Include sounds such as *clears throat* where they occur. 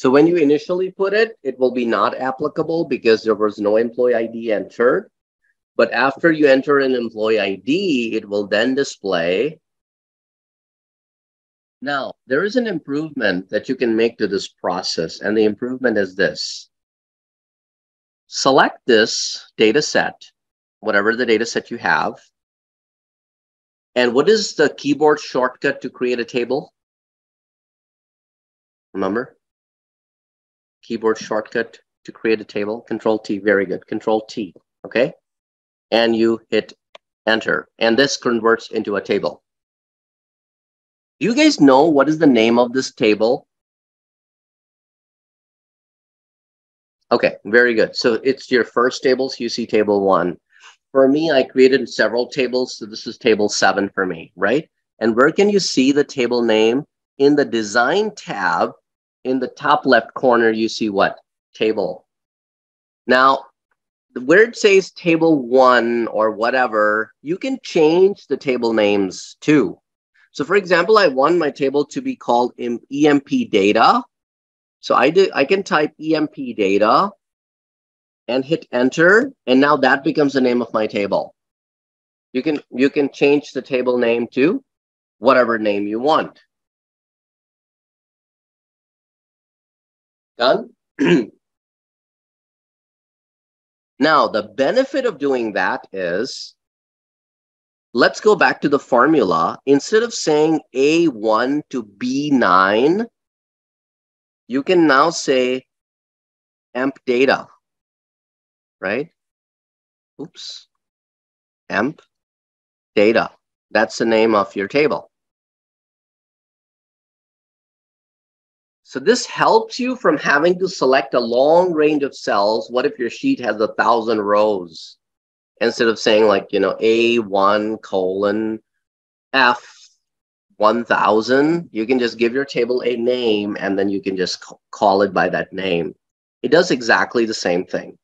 So when you initially put it, it will be not applicable because there was no employee ID entered. But after you enter an employee ID, it will then display. Now, there is an improvement that you can make to this process, and the improvement is this. Select this data set, whatever the data set you have. And what is the keyboard shortcut to create a table? Remember? Keyboard shortcut to create a table, Control T, very good, Control T, okay? And you hit enter, and this converts into a table. Do you guys know what is the name of this table? Okay, very good. So it's your first tables. you see table one. For me, I created several tables, so this is table seven for me, right? And where can you see the table name? In the design tab, in the top left corner, you see what? Table. Now, where it says table one or whatever, you can change the table names too. So for example, I want my table to be called EMP data. So I did, I can type EMP data and hit enter. And now that becomes the name of my table. You can, you can change the table name to whatever name you want. Done? *clears throat* now, the benefit of doing that is, let's go back to the formula. Instead of saying A1 to B9, you can now say emp data, right? Oops. Emp data. That's the name of your table. So this helps you from having to select a long range of cells. What if your sheet has a thousand rows? Instead of saying like, you know, A1 colon F 1000, you can just give your table a name and then you can just call it by that name. It does exactly the same thing.